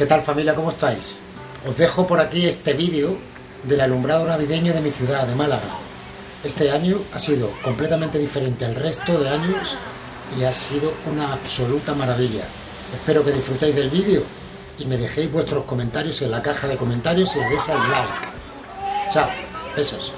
¿Qué tal familia? ¿Cómo estáis? Os dejo por aquí este vídeo del alumbrado navideño de mi ciudad, de Málaga. Este año ha sido completamente diferente al resto de años y ha sido una absoluta maravilla. Espero que disfrutéis del vídeo y me dejéis vuestros comentarios en la caja de comentarios y le deis al like. Chao, besos.